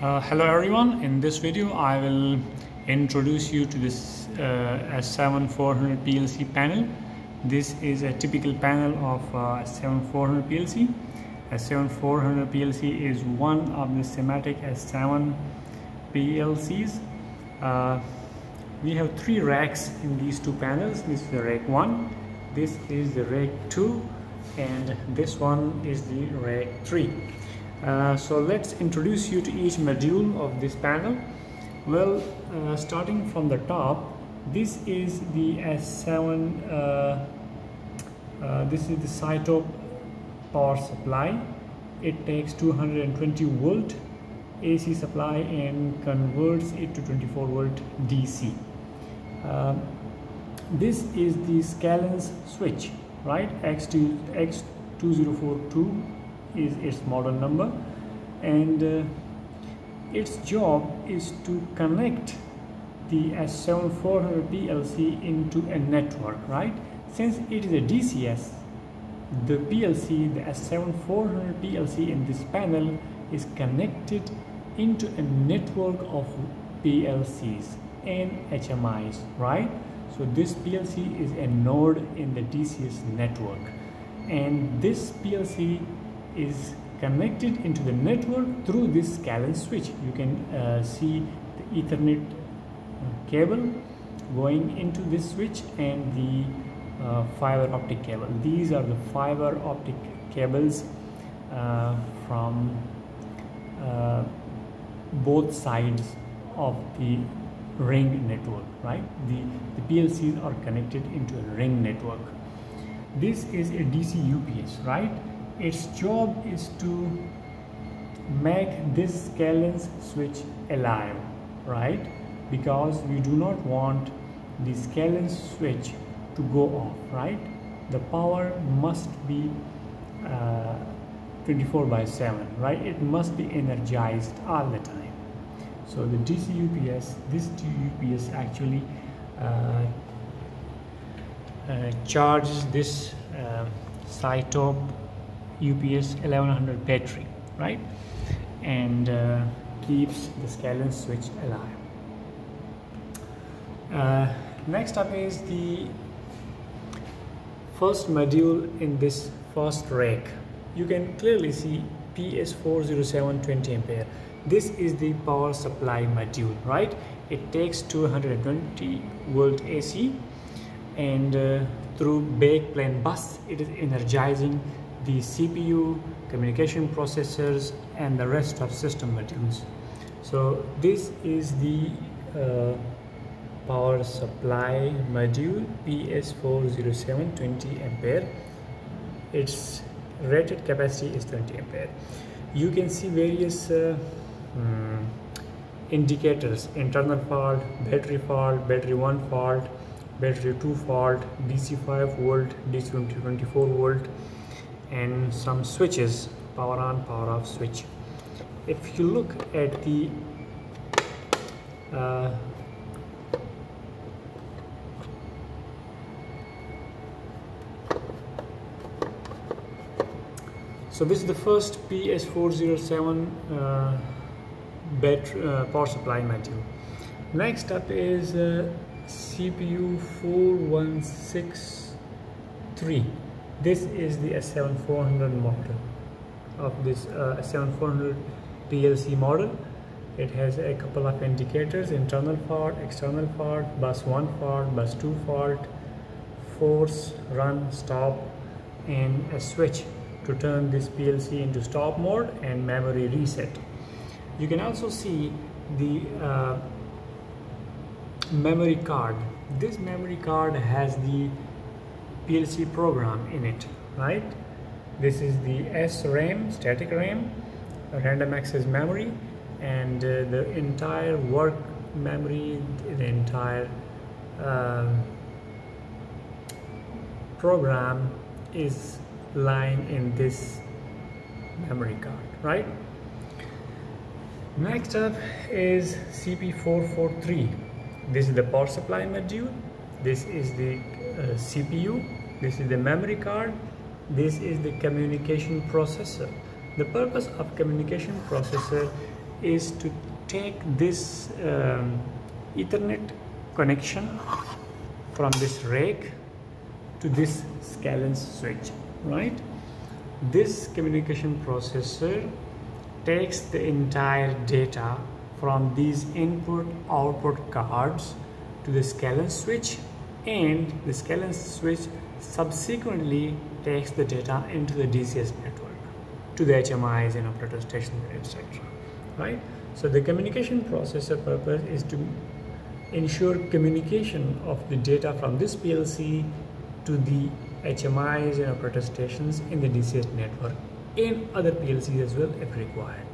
Uh, hello everyone, in this video I will introduce you to this uh, S7400 PLC panel. This is a typical panel of uh, S7400 PLC. S7400 PLC is one of the SIMATIC S7 PLCs. Uh, we have three racks in these two panels. This is the rack 1, this is the rack 2 and this one is the rack 3. Uh, so let's introduce you to each module of this panel. Well uh, starting from the top this is the S7 uh, uh, this is the SITOP power supply. It takes 220 volt AC supply and converts it to 24 volt DC um, this is the Scalance switch right? X2 X2042 is its model number. And uh, its job is to connect the S7400 PLC into a network right? Since it is a DCS the PLC the S7400 PLC in this panel is connected into a network of PLCs and HMIs right? So this PLC is a node in the DCS network. And this PLC is connected into the network through this Scalance switch. You can uh, see the Ethernet uh, cable going into this switch and the uh, fiber optic cable. These are the fiber optic cables uh, from uh, both sides of the ring network, right? The, the PLCs are connected into a ring network. This is a DC UPS, right? Its job is to make this Scalance switch alive right? Because we do not want the Scalance switch to go off right? The power must be uh, 24 by 7 right? It must be energized all the time. So the DC UPS this UPS actually uh, uh, charges this uh, SITOP UPS 1100 battery right? And uh, keeps the Scalance switch alive. Uh, next up is the first module in this first rack. You can clearly see PS407 20 ampere. This is the power supply module right? It takes 220 volt AC and uh, through backplane bus it is energizing the CPU, communication processors and the rest of system modules. So this is the uh, power supply module PS407 20 ampere. Its rated capacity is 20 ampere. You can see various uh, um, indicators internal fault battery fault battery 1 fault battery 2 fault dc 5 volt dc 24 volt and some switches power on power off switch. If you look at the uh, so this is the first PS407 uh, battery uh, power supply module. Next up is uh, CPU 4163 this is the S7400 model of this uh, S7400 PLC model. It has a couple of indicators internal fault external fault bus 1 fault bus 2 fault force run stop and a switch to turn this PLC into stop mode and memory reset. You can also see the uh, memory card. This memory card has the PLC program in it, right? This is the SRAM, static RAM, random access memory, and uh, the entire work memory, the entire uh, program is lying in this memory card, right? Next up is CP443. This is the power supply module. This is the uh, CPU this is the memory card. This is the communication processor. The purpose of communication processor is to take this um, ethernet connection from this rack to this scalance switch right? This communication processor takes the entire data from these input output cards to the scalance switch and the scalance switch subsequently takes the data into the DCS network to the HMIs and operator stations etc right so the communication processor purpose is to ensure communication of the data from this PLC to the HMIs and operator stations in the DCS network and other PLCs as well if required.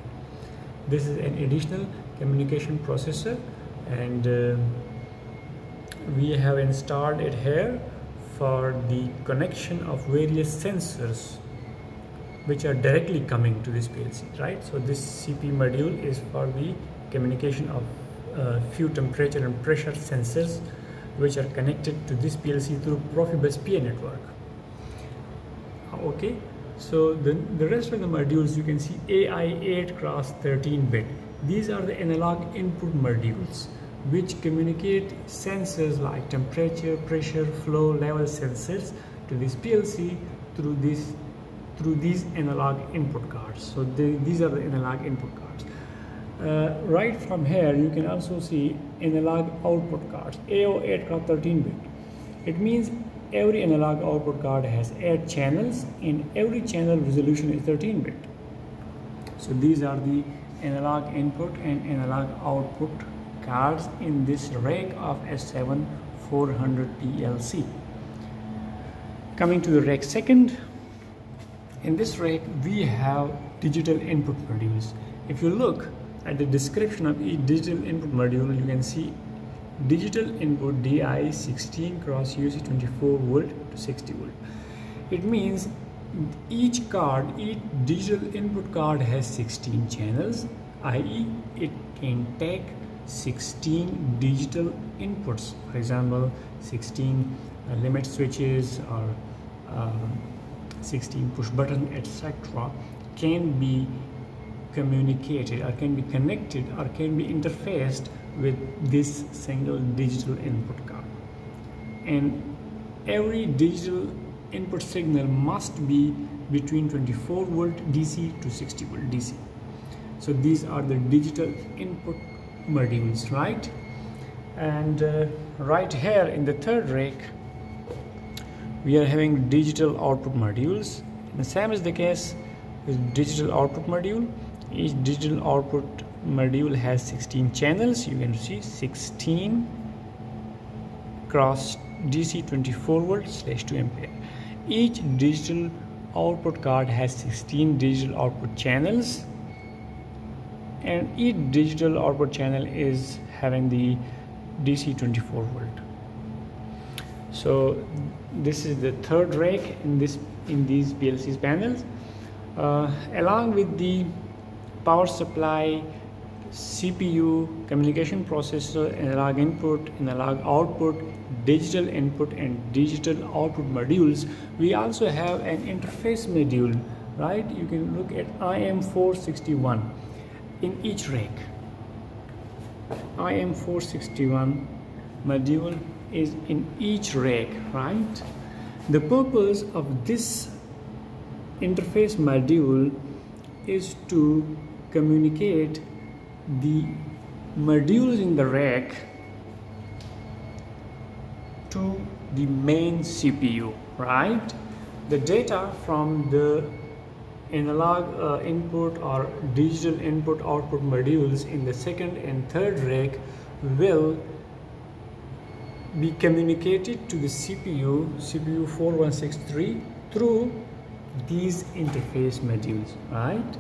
This is an additional communication processor and uh, we have installed it here for the connection of various sensors which are directly coming to this PLC, right? So this CP module is for the communication of uh, few temperature and pressure sensors which are connected to this PLC through Profibus PA network. Okay, so the, the rest of the modules you can see AI8 cross 13 bit. These are the analog input modules which communicate sensors like temperature, pressure, flow, level sensors to this PLC through this through these analog input cards. So they, these are the analog input cards. Uh, right from here you can also see analog output cards AO8 cross 13 bit. It means every analog output card has 8 channels and every channel resolution is 13 bit. So these are the analog input and analog output cards in this rack of S7 400 PLC. Coming to the rack second, in this rack we have digital input modules. If you look at the description of each digital input module, you can see digital input DI 16 cross UC 24 volt to 60 volt. It means each card, each digital input card has 16 channels, i.e. it can take 16 digital inputs. For example, 16 uh, limit switches or uh, 16 push button etc can be communicated or can be connected or can be interfaced with this single digital input card and every digital input signal must be between 24 volt DC to 60 volt DC so these are the digital input modules right. And uh, right here in the third rack we are having digital output modules. The same is the case with digital output module. Each digital output module has 16 channels. You can see 16 cross DC 24 volt slash 2 ampere. Each digital output card has 16 digital output channels and each digital output channel is having the DC 24 volt. So this is the third rack in this in these PLC's panels. Uh, along with the power supply CPU communication processor analog input analog output digital input and digital output modules we also have an interface module right? You can look at IM461 in each rack IM461 module is in each rack right? The purpose of this interface module is to communicate the modules in the rack to the main CPU right? The data from the analog uh, input or digital input output modules in the second and third rack will be communicated to the CPU, CPU 4163 through these interface modules, right?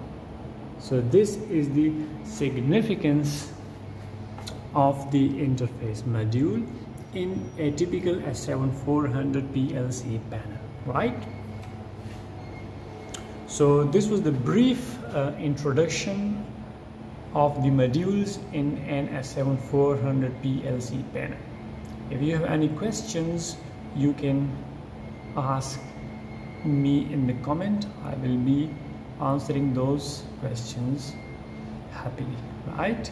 So this is the significance of the interface module in a typical S7400 PLC panel, right? So this was the brief uh, introduction of the modules in an S7400 PLC panel. If you have any questions you can ask me in the comment. I will be answering those questions happily. Right